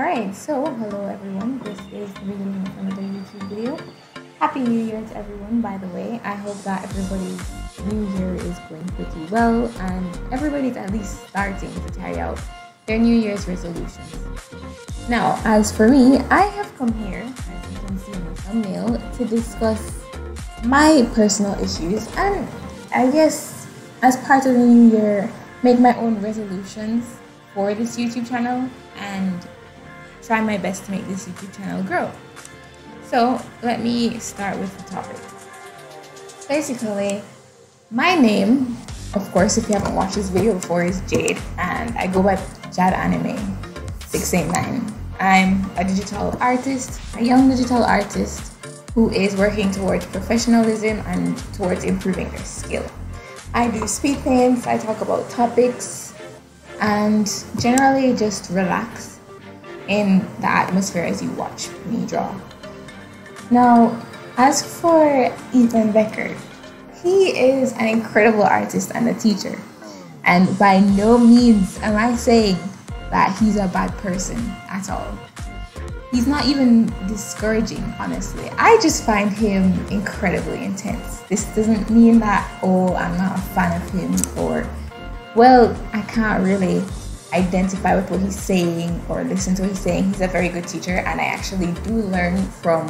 Alright, so hello everyone. This is the beginning of another YouTube video. Happy New Year to everyone, by the way. I hope that everybody's New Year is going pretty well and everybody's at least starting to carry out their New Year's resolutions. Now, as for me, I have come here, as you can see in the thumbnail, to discuss my personal issues and I guess as part of the new year, make my own resolutions for this YouTube channel and try my best to make this YouTube channel grow. So let me start with the topic. Basically, my name, of course, if you haven't watched this video before, is Jade, and I go by Jad Anime 689. I'm a digital artist, a young digital artist who is working towards professionalism and towards improving their skill. I do speed paints, I talk about topics, and generally just relax in the atmosphere as you watch me draw. Now, as for Ethan Becker, he is an incredible artist and a teacher. And by no means am I saying that he's a bad person at all. He's not even discouraging, honestly. I just find him incredibly intense. This doesn't mean that, oh, I'm not a fan of him or, well, I can't really identify with what he's saying or listen to what he's saying. He's a very good teacher, and I actually do learn from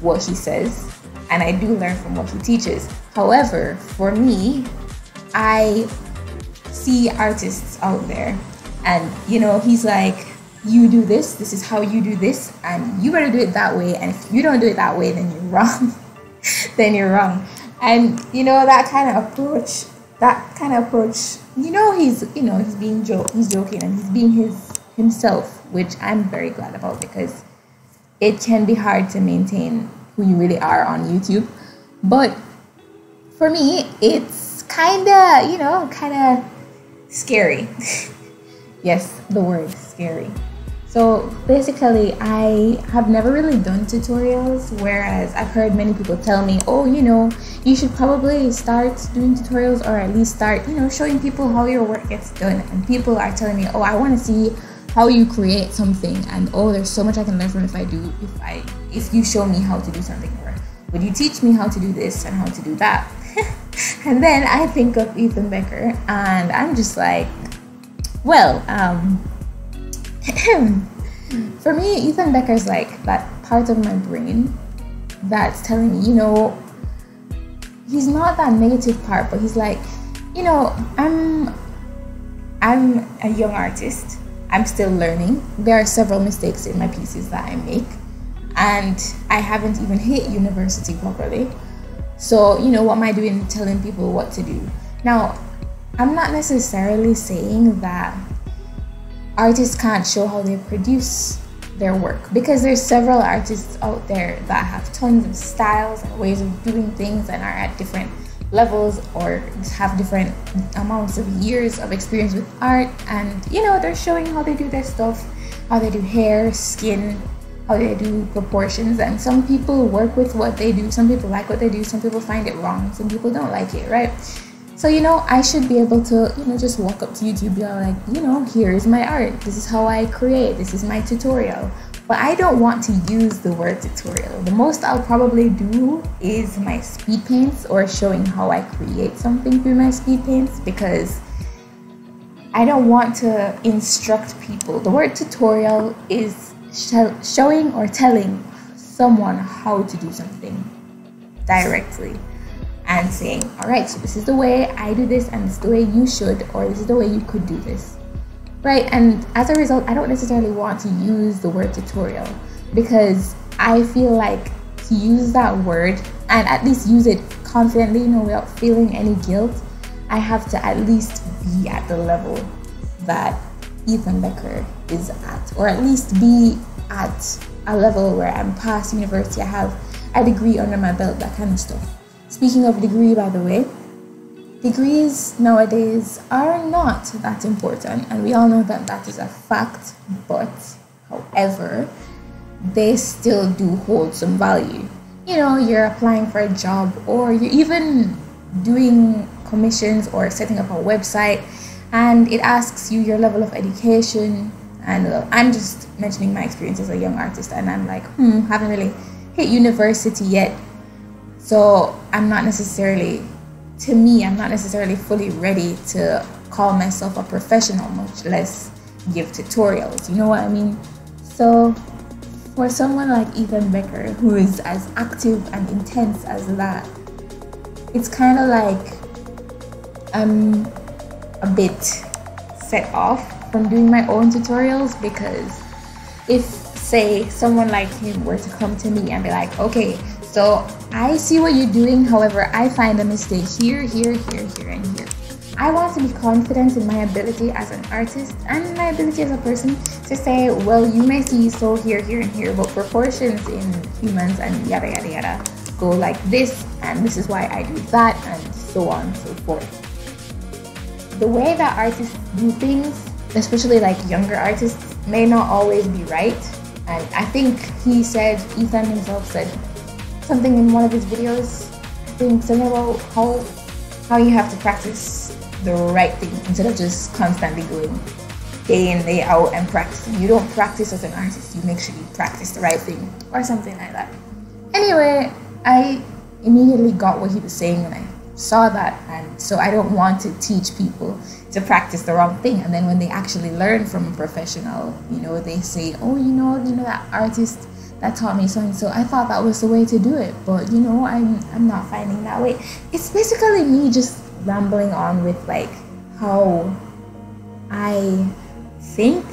what he says, and I do learn from what he teaches. However, for me, I see artists out there, and you know, he's like, you do this, this is how you do this, and you better do it that way. And if you don't do it that way, then you're wrong. then you're wrong. And you know, that kind of approach, that kind of approach you know he's you know he's being joke he's joking and he's being his himself which i'm very glad about because it can be hard to maintain who you really are on youtube. But for me it's kind of you know kind of scary. Yes the word scary so basically, I have never really done tutorials, whereas I've heard many people tell me, oh, you know, you should probably start doing tutorials or at least start, you know, showing people how your work gets done. And people are telling me, oh, I want to see how you create something and oh there's so much i can learn from if i do if i if you show me how to do something or would you teach me how to do this and how to do that and then i think of ethan becker and i'm just like well um For me, Ethan Becker's like that part of my brain that's telling me, you know, he's not that negative part, but he's like, you know, I'm I'm a young artist. I'm still learning. There are several mistakes in my pieces that I make, and I haven't even hit university properly. So, you know, what am I doing telling people what to do? Now, I'm not necessarily saying that artists can't show how they produce their work because there's several artists out there that have tons of styles and ways of doing things and are at different levels or have different amounts of years of experience with art. And you know they're showing how they do their stuff how they do hair skin how they do proportions. And some people work with what they do. Some people like what they do. Some people find it wrong. Some people don't like it right so, you know, I should be able to, you know, just walk up to YouTube, and be like, you know, here's my art. This is how I create. This is my tutorial. But I don't want to use the word tutorial. The most I'll probably do is my speed paints or showing how I create something through my speed paints because I don't want to instruct people. The word tutorial is showing or telling someone how to do something directly and saying, all right, so this is the way I do this, and this is the way you should, or this is the way you could do this. Right? And as a result, I don't necessarily want to use the word tutorial because I feel like to use that word and at least use it confidently, you know, without feeling any guilt, I have to at least be at the level that Ethan Becker is at, or at least be at a level where I'm past university, I have a degree under my belt, that kind of stuff. Speaking of degree, by the way, degrees nowadays are not that important, and we all know that that is a fact, but however, they still do hold some value. You know, you're applying for a job, or you're even doing commissions or setting up a website, and it asks you your level of education And uh, I'm just mentioning my experience as a young artist, and I'm like, hmm, haven't really hit university yet. So I'm not necessarily, to me, I'm not necessarily fully ready to call myself a professional, much less give tutorials. You know what I mean? So for someone like Ethan Becker, who is as active and intense as that, it's kind of like I'm a bit set off from doing my own tutorials because if, say, someone like him were to come to me and be like, okay, so I see what you're doing, however, I find a mistake here, here, here, here, and here. I want to be confident in my ability as an artist and my ability as a person to say, well, you may see so here, here, and here, but proportions in humans and yada, yada, yada go like this, and this is why I do that, and so on and so forth. The way that artists do things, especially like younger artists, may not always be right. And I think he said, Ethan himself said something in one of his videos, I something about how how you have to practice the right thing instead of just constantly going day in, day out and practicing. You don't practice as an artist, you make sure you practice the right thing or something like that. Anyway, I immediately got what he was saying when I saw that, and so I don't want to teach people to practice the wrong thing. And then when they actually learn from a professional, you know, they say, "Oh, you know, you know that artist that taught me something." So I thought that was the way to do it, but you know, I'm I'm not finding that way. It's basically me just rambling on with like how I think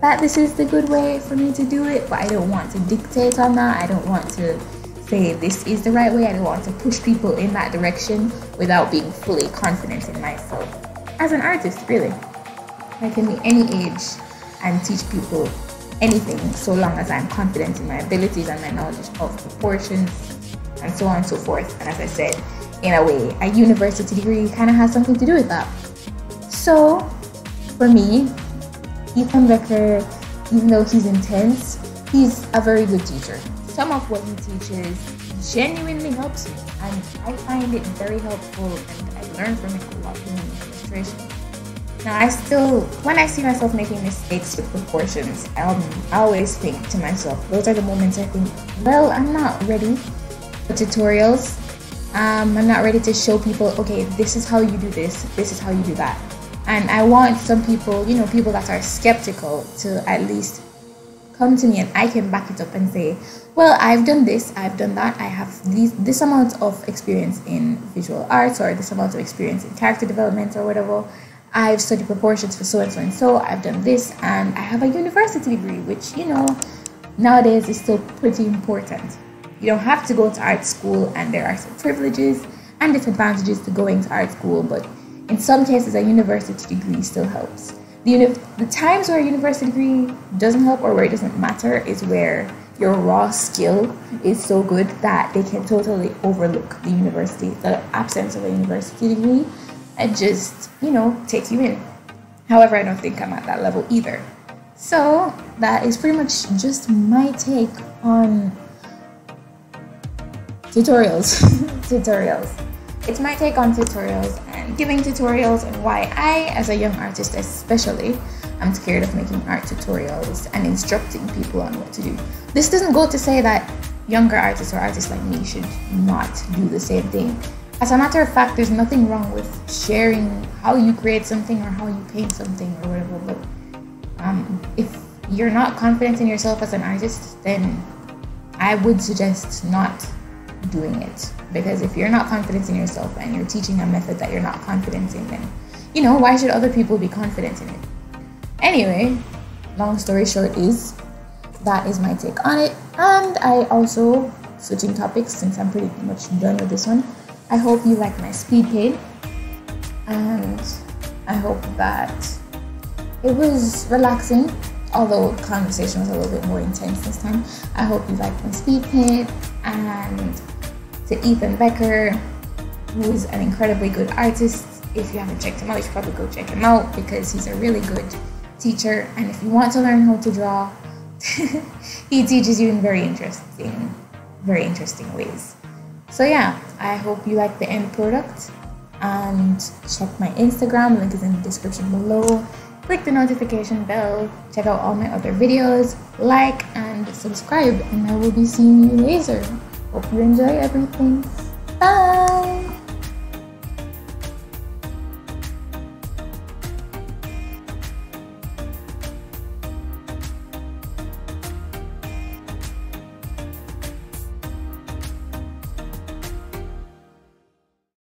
that this is the good way for me to do it, but I don't want to dictate on that. I don't want to say this is the right way. I don't want to push people in that direction without being fully confident in myself. As an artist, really, I can be any age and teach people anything so long as I'm confident in my abilities and my knowledge of proportions and so on and so forth. And as I said, in a way, a university degree kind of has something to do with that. So, for me, Ethan Becker, even though he's intense, he's a very good teacher. Some of what he teaches genuinely helps me, and I find it very helpful, and I learn from it a lot in illustration. Now, I still, when I see myself making mistakes with proportions, um, I always think to myself, those are the moments I think, well, I'm not ready for tutorials um, I'm not ready to show people, okay, this is how you do this, this is how you do that. And I want some people, you know, people that are skeptical to at least come to me and I can back it up and say, well, I've done this, I've done that, I have these, this amount of experience in visual arts or this amount of experience in character development or whatever. I've studied proportions for so and so and so, I've done this, and I have a university degree, which, you know, nowadays is still pretty important. You don't have to go to art school, and there are some privileges and disadvantages to going to art school, but in some cases, a university degree still helps. The, uni- the times where a university degree doesn't help or where it doesn't matter is where your raw skill is so good that they can totally overlook the university, the absence of a university degree, and just, you know, take you in. However, I don't think I'm at that level either. So, that is pretty much just my take on tutorials. tutorials. It's my take on tutorials and giving tutorials and why I, as a young artist especially, I'm scared of making art tutorials and instructing people on what to do. This doesn't go to say that younger artists or artists like me should not do the same thing. As a matter of fact, there's nothing wrong with sharing how you create something or how you paint something or whatever. But um, if you're not confident in yourself as an artist, then I would suggest not doing it. Because if you're not confident in yourself and you're teaching a method that you're not confident in, then, you know, why should other people be confident in it? Anyway, long story short is that is my take on it. And I also, switching topics since I'm pretty much done with this one, I hope you like my speed paint. And I hope that it was relaxing, although the conversation was a little bit more intense this time. I hope you like my speed paint and to Ethan Becker, who is an incredibly good artist. If you haven't checked him out, you should probably go check him out because he's a really good teacher. And if you want to learn how to draw, he teaches you in very interesting, very interesting ways. So yeah, I hope you like the end product and check my Instagram. Link is in the description below. click the notification bell, check out all my other videos, like and subscribe, and I will be seeing you later. Hope you enjoy everything. Bye!